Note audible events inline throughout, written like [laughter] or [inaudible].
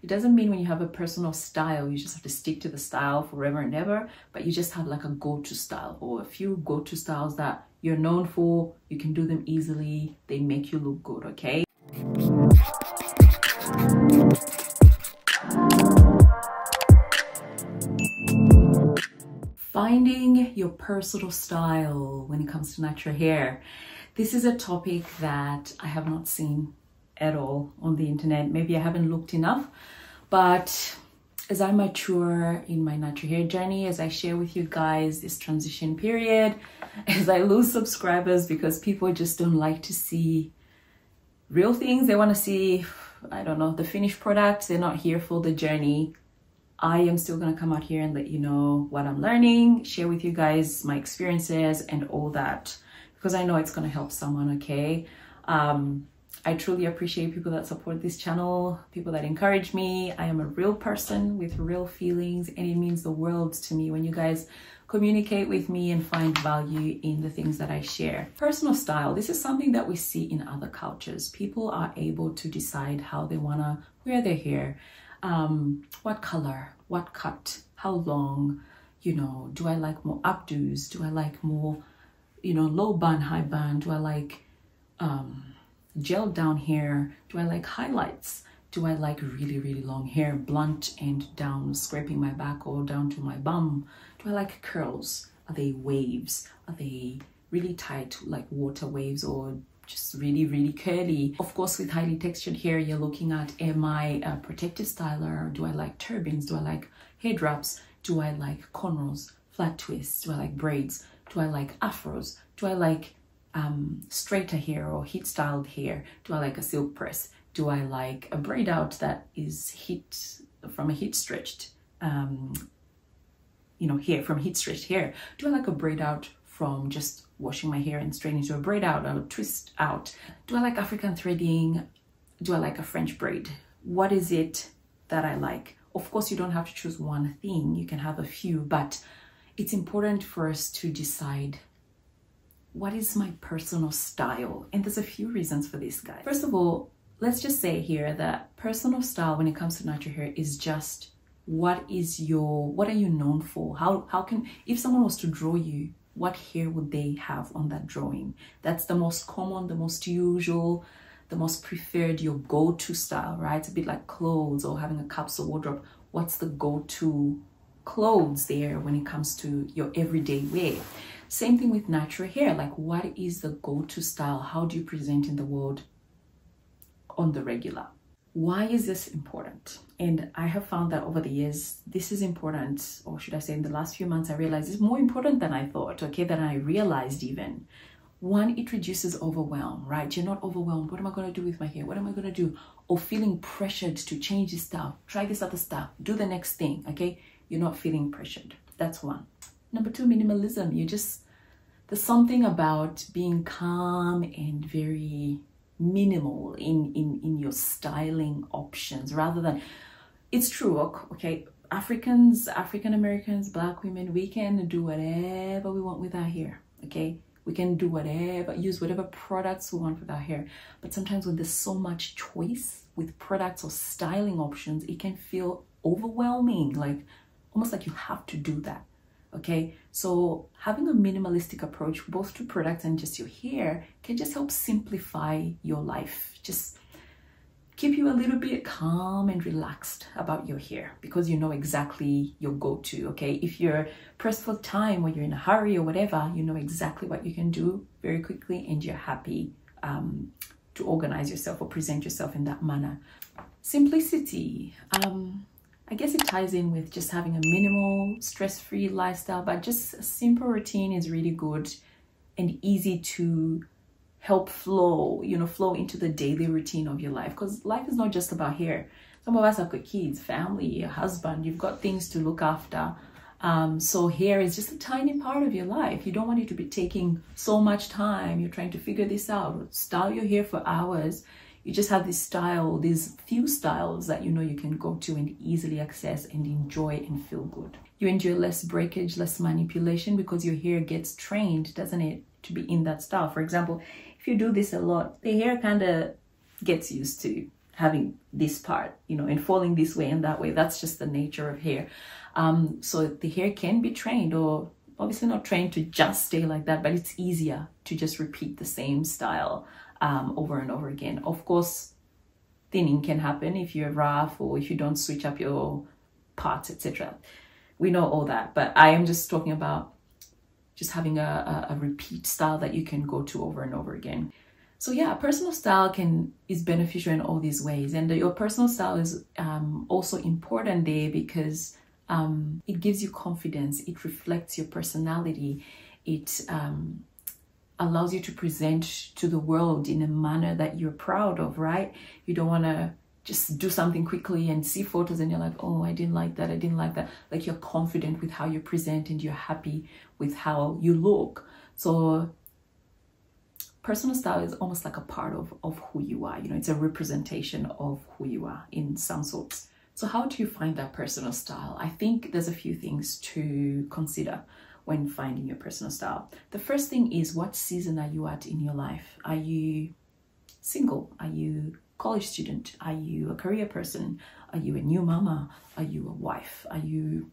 It doesn't mean when you have a personal style, you just have to stick to the style forever and ever, but you just have like a go-to style or a few go-to styles that you're known for. You can do them easily. They make you look good, okay? Finding your personal style when it comes to natural hair. This is a topic that I have not seen at all on the internet. Maybe I haven't looked enough, but as I mature in my natural hair journey, as I share with you guys this transition period, as I lose subscribers because people just don't like to see real things. They want to see, I don't know, the finished product. They're not here for the journey. I am still going to come out here and let you know what I'm learning, share with you guys my experiences and all that because I know it's going to help someone, okay? Um, I truly appreciate people that support this channel, people that encourage me. I am a real person with real feelings and it means the world to me when you guys communicate with me and find value in the things that I share. Personal style, this is something that we see in other cultures. People are able to decide how they want to wear their hair, um, what color, what cut, how long, you know, do I like more updos? Do I like more, you know, low bun, high bun? Do I like um, gel down hair? Do I like highlights? Do I like really, really long hair, blunt and down, scraping my back or down to my bum? Do I like curls? Are they waves? Are they really tight, like water waves or just really, really curly? Of course, with highly textured hair, you're looking at, am I a protective styler? Do I like turbans? Do I like hair drops? Do I like cornrows, flat twists? Do I like braids? Do I like afros? Do I like um, straighter hair or heat styled hair? Do I like a silk press? Do I like a braid out that is heat from a heat stretched, um, you know, hair from heat stretched hair? Do I like a braid out from just washing my hair and straightening to a braid out or a twist out? Do I like African threading? Do I like a French braid? What is it that I like? Of course, you don't have to choose one thing. You can have a few, but it's important for us to decide what is my personal style? And there's a few reasons for this, guys. First of all, let's just say here that personal style when it comes to natural hair is just what is your what are you known for? How how can if someone was to draw you, what hair would they have on that drawing? That's the most common, the most usual, the most preferred, your go-to style, right? It's a bit like clothes or having a capsule wardrobe. What's the go-to clothes there when it comes to your everyday wear? Same thing with natural hair. Like, what is the go to style? How do you present in the world on the regular? Why is this important? And I have found that over the years, this is important, or should I say, in the last few months, I realized it's more important than I thought, okay, than I realized even. One, it reduces overwhelm, right? You're not overwhelmed. What am I going to do with my hair? What am I going to do? Or feeling pressured to change this stuff, try this other stuff, do the next thing, okay? You're not feeling pressured. That's one. Number two, minimalism. You just, there's something about being calm and very minimal in, in, in your styling options rather than, it's true, okay, Africans, African Americans, Black women, we can do whatever we want with our hair, okay? We can do whatever, use whatever products we want with our hair. But sometimes when there's so much choice with products or styling options, it can feel overwhelming, like almost like you have to do that okay? So having a minimalistic approach both to products and just your hair can just help simplify your life. Just keep you a little bit calm and relaxed about your hair because you know exactly your go-to okay? If you're pressed for time or you're in a hurry or whatever you know exactly what you can do very quickly and you're happy um, to organize yourself or present yourself in that manner. Simplicity um, I guess it ties in with just having a minimal, stress-free lifestyle, but just a simple routine is really good and easy to help flow, you know, flow into the daily routine of your life. Because life is not just about hair. Some of us have got kids, family, a husband, you've got things to look after. Um, so hair is just a tiny part of your life. You don't want it to be taking so much time. You're trying to figure this out, style your hair for hours you just have this style, these few styles that you know you can go to and easily access and enjoy and feel good. You enjoy less breakage, less manipulation because your hair gets trained, doesn't it, to be in that style. For example, if you do this a lot, the hair kind of gets used to having this part, you know, and falling this way and that way. That's just the nature of hair. Um, so the hair can be trained or obviously not trained to just stay like that, but it's easier to just repeat the same style um, over and over again. Of course, thinning can happen if you're rough or if you don't switch up your parts, etc. We know all that, but I am just talking about just having a, a, a repeat style that you can go to over and over again. So yeah, personal style can is beneficial in all these ways, and your personal style is um, also important there because um, it gives you confidence. It reflects your personality. It um, allows you to present to the world in a manner that you're proud of. Right? You don't want to just do something quickly and see photos and you're like, oh, I didn't like that. I didn't like that. Like you're confident with how you present and you're happy with how you look. So personal style is almost like a part of, of who you are. You know, it's a representation of who you are in some sorts. So how do you find that personal style? I think there's a few things to consider when finding your personal style. The first thing is what season are you at in your life? Are you single? Are you college student? Are you a career person? Are you a new mama? Are you a wife? Are you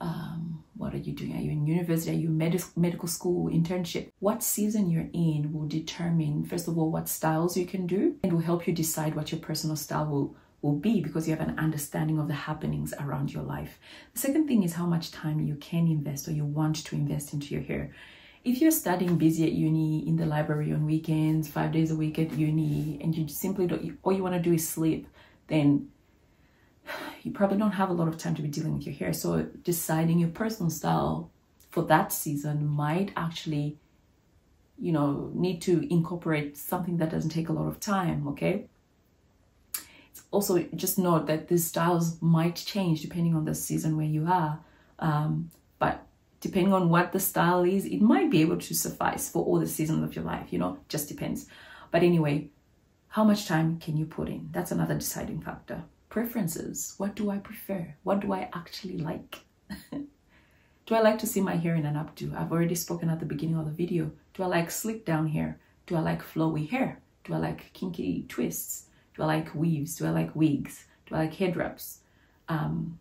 um, what are you doing? Are you in university? Are you med- medical school internship? What season you're in will determine, first of all, what styles you can do and will help you decide what your personal style will, will be because you have an understanding of the happenings around your life. The second thing is how much time you can invest or you want to invest into your hair. If you're studying busy at uni, in the library on weekends, five days a week at uni, and you simply don't, all you want to do is sleep, then [sighs] you probably don't have a lot of time to be dealing with your hair. So deciding your personal style for that season might actually, you know, need to incorporate something that doesn't take a lot of time, okay? Also just note that these styles might change depending on the season where you are. Um, but depending on what the style is, it might be able to suffice for all the seasons of your life, you know, just depends. But anyway, how much time can you put in? That's another deciding factor preferences. What do I prefer? What do I actually like? [laughs] do I like to see my hair in an updo? I've already spoken at the beginning of the video. Do I like slick down hair? Do I like flowy hair? Do I like kinky twists? Do I like weaves? Do I like wigs? Do I like head wraps? Um,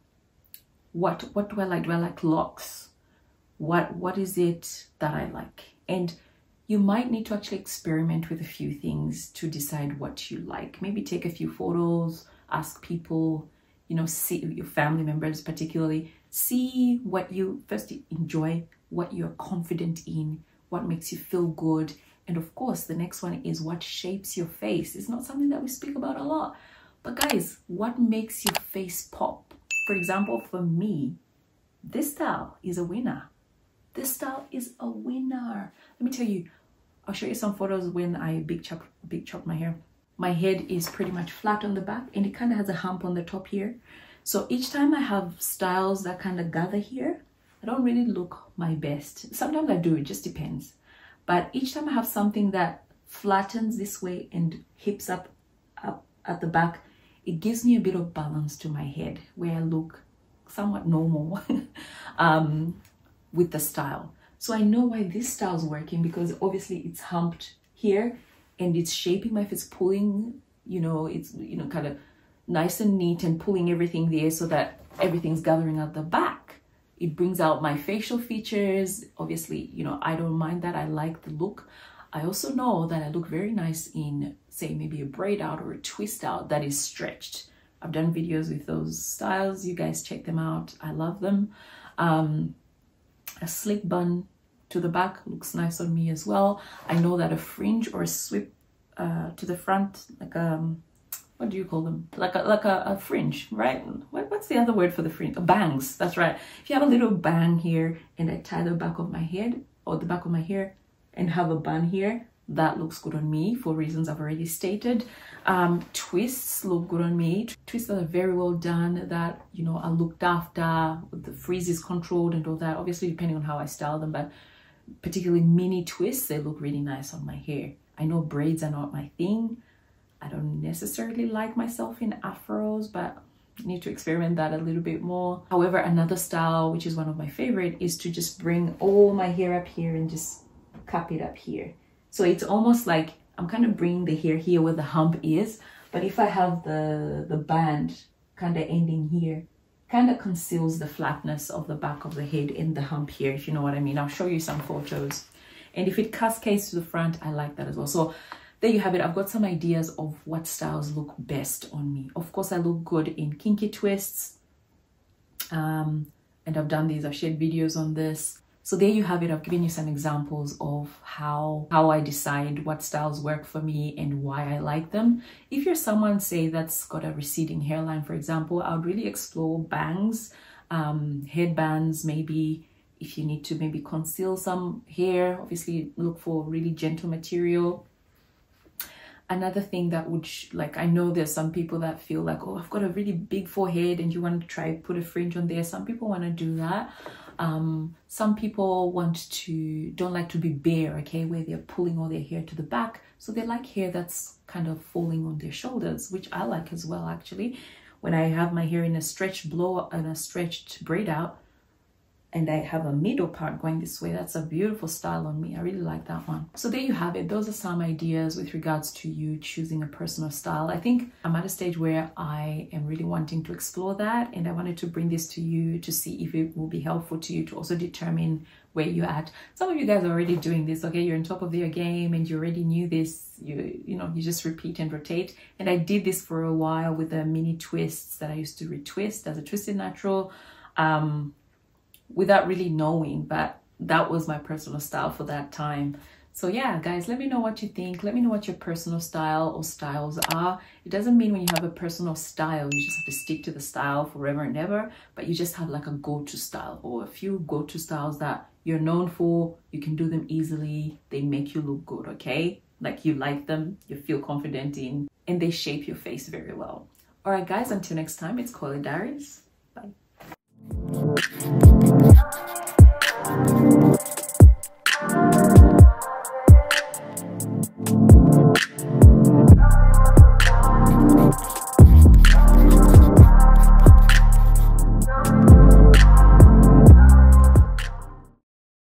what what do I like? Do I like locks? What what is it that I like? And you might need to actually experiment with a few things to decide what you like. Maybe take a few photos, ask people, you know, see your family members particularly, see what you first enjoy, what you're confident in, what makes you feel good. And of course, the next one is what shapes your face. It's not something that we speak about a lot. But guys, what makes your face pop? For example, for me, this style is a winner. This style is a winner. Let me tell you, I'll show you some photos when I big chop big chop my hair my head is pretty much flat on the back and it kind of has a hump on the top here. So each time I have styles that kind of gather here, I don't really look my best. Sometimes I do, it just depends. But each time I have something that flattens this way and hips up, up at the back, it gives me a bit of balance to my head where I look somewhat normal [laughs] um, with the style. So I know why this style is working because obviously it's humped here and it's shaping my face, pulling, you know, it's, you know, kind of nice and neat and pulling everything there so that everything's gathering at the back. It brings out my facial features. Obviously, you know, I don't mind that. I like the look. I also know that I look very nice in, say, maybe a braid out or a twist out that is stretched. I've done videos with those styles. You guys check them out. I love them. Um, a slick bun to the back looks nice on me as well. I know that a fringe or a sweep uh, to the front, like um, what do you call them? Like a, like a, a fringe, right? What, what's the other word for the fringe? Bangs, that's right. If you have a little bang here and I tie the back of my head or the back of my hair and have a bun here, that looks good on me for reasons I've already stated. Um, twists look good on me. Twists that are very well done, that, you know, are looked after, the frizz is controlled and all that. Obviously, depending on how I style them, but particularly mini twists, they look really nice on my hair. I know braids are not my thing. I don't necessarily like myself in afros, but need to experiment that a little bit more. However, another style, which is one of my favorite, is to just bring all my hair up here and just cup it up here. So it's almost like I'm kind of bringing the hair here where the hump is, but if I have the, the band kind of ending here, kind of conceals the flatness of the back of the head in the hump here, if you know what I mean. I'll show you some photos. And if it cascades to the front, I like that as well. So there you have it. I've got some ideas of what styles look best on me. Of course, I look good in kinky twists. Um, and I've done these, I've shared videos on this. So there you have it. I've given you some examples of how, how I decide what styles work for me and why I like them. If you're someone, say, that's got a receding hairline, for example, I would really explore bangs, um, headbands, maybe if you need to maybe conceal some hair, obviously look for really gentle material another thing that would like i know there's some people that feel like oh i've got a really big forehead and you want to try put a fringe on there. Some people want to do that. Um, some people want to don't like to be bare okay where they're pulling all their hair to the back. So they like hair that's kind of falling on their shoulders which i like as well actually. When i have my hair in a stretched blow and a stretched braid out and I have a middle part going this way. That's a beautiful style on me. I really like that one. So there you have it. Those are some ideas with regards to you choosing a personal style. I think I'm at a stage where I am really wanting to explore that and I wanted to bring this to you to see if it will be helpful to you to also determine where you're at. Some of you guys are already doing this, okay? You're on top of your game and you already knew this. You, you know, you just repeat and rotate. And I did this for a while with the mini twists that I used to retwist as a twisted natural. Um, without really knowing, but that was my personal style for that time. So yeah, guys, let me know what you think. Let me know what your personal style or styles are. It doesn't mean when you have a personal style, you just have to stick to the style forever and ever, but you just have like a go-to style or a few go-to styles that you're known for. You can do them easily. They make you look good, okay? Like you like them, you feel confident in, and they shape your face very well. All right, guys, until next time, it's Coily Diaries. Thank you.